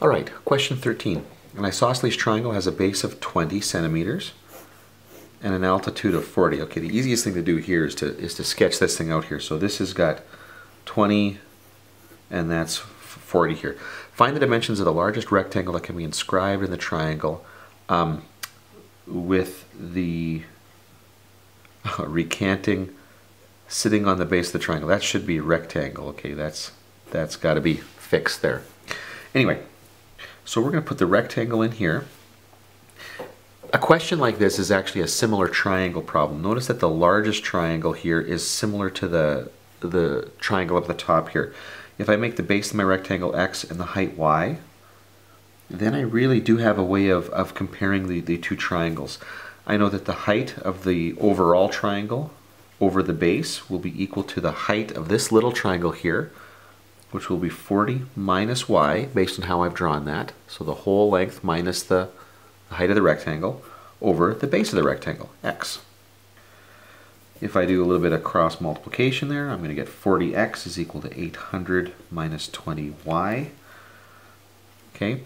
All right, question 13. An isosceles triangle has a base of 20 centimeters and an altitude of 40. Okay, the easiest thing to do here is to is to sketch this thing out here. So this has got 20 and that's 40 here. Find the dimensions of the largest rectangle that can be inscribed in the triangle um, with the uh, recanting sitting on the base of the triangle. That should be a rectangle. Okay, that's that's got to be fixed there. Anyway, so we're going to put the rectangle in here. A question like this is actually a similar triangle problem. Notice that the largest triangle here is similar to the, the triangle up the top here. If I make the base of my rectangle x and the height y, then I really do have a way of, of comparing the, the two triangles. I know that the height of the overall triangle over the base will be equal to the height of this little triangle here, which will be 40 minus y, based on how I've drawn that. So the whole length minus the, the height of the rectangle over the base of the rectangle, x. If I do a little bit of cross multiplication there, I'm going to get 40x is equal to 800 minus 20y. Okay,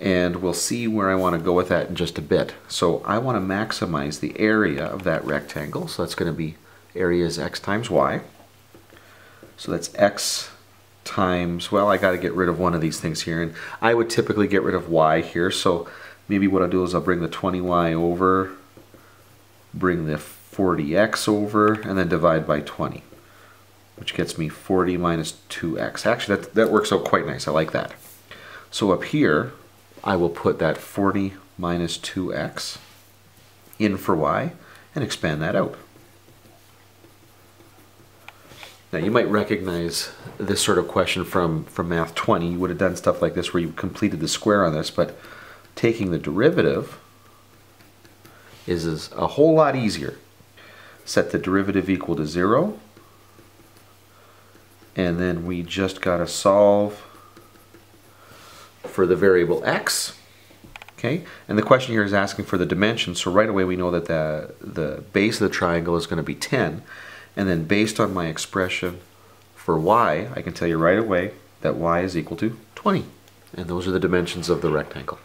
and we'll see where I want to go with that in just a bit. So I want to maximize the area of that rectangle, so that's going to be area is x times y. So that's x times, well, I got to get rid of one of these things here. And I would typically get rid of y here. So maybe what I'll do is I'll bring the 20y over, bring the 40x over, and then divide by 20, which gets me 40 minus 2x. Actually, that, that works out quite nice. I like that. So up here, I will put that 40 minus 2x in for y and expand that out. Now you might recognize this sort of question from, from Math 20. You would have done stuff like this where you completed the square on this, but taking the derivative is, is a whole lot easier. Set the derivative equal to zero, and then we just got to solve for the variable x. Okay, and the question here is asking for the dimension, so right away we know that the, the base of the triangle is going to be 10. And then based on my expression for y, I can tell you right away that y is equal to 20. And those are the dimensions of the rectangle.